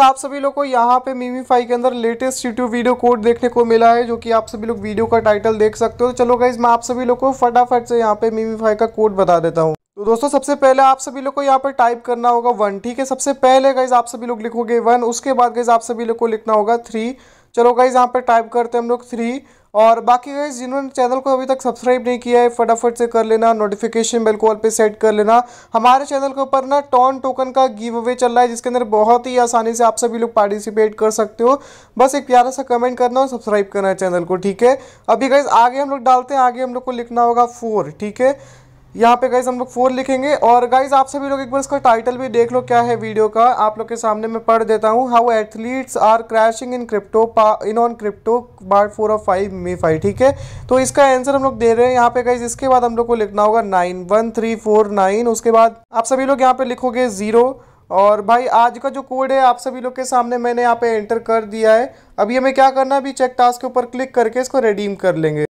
आप सभी लोग को यहाँ पे मीमीफाई के अंदर लेटेस्ट यूट्यूब वीडियो कोड देखने को मिला है, जो कि आप सभी लोग वीडियो का टाइटल देख सकते हो। तो चलो गाइज़ मैं आप सभी लोग को फटाफट से यहाँ पे मीमीफाई का कोड बता देता हूँ। तो दोस्तों, सबसे पहले आप सभी लोग को यहाँ पर टाइप करना होगा वन ठीक है? सबसे पहले गाइज़ आप सभी लोग लिखोगे वन उसके बाद गाइज़ आप सभी लोग को लिखना होगा थ्री चलो गाइज़ यहाँ पर टाइप करते हैं हम लोग थ्री और बाकी गाइज़ जिन्होंने चैनल को अभी तक सब्सक्राइब नहीं किया है, फटाफट से कर लेना नोटिफिकेशन बेल कॉल पे सेट कर लेना। हमारे चैनल के ऊपर ना टॉन टोकन का गिव अवे चल रहा है, जिसके अंदर बहुत ही आसानी से आप सभी लोग पार्टिसिपेट कर सकते हो। बस एक प्यारा सा कमेंट करना और सब्सक्राइब करना है चैनल को, ठीक है? अभी गाइज़ आगे हम लोग डालते हैं, आगे हम लोग को लिखना होगा फोर ठीक है? यहाँ पे गाइज़ हम लोग फोर लिखेंगे और गाइज़ आप सभी लोग एक बार इसका टाइटल भी देख लो क्या है वीडियो का। आप लोग के सामने मैं पढ़ देता हूँ how athletes are crashing in crypto in on crypto part four of five may five ठीक है? तो इसका आंसर हम लोग दे रहे हैं यहाँ पे गाइज़ इसके बाद हम लोग को लिखना होगा nine one three four nine उसके बाद आप सभी लोग यहाँ पे लिखोगे ज़ीरो और भाई आज का जो कोड है, आप सभी लोग के सामने मैंने यहाँ पे एंटर कर दिया है। अभी हमें क्या करना है, अभी चेक टास्क के ऊपर क्लिक करके इसको रिडीम कर लेंगे।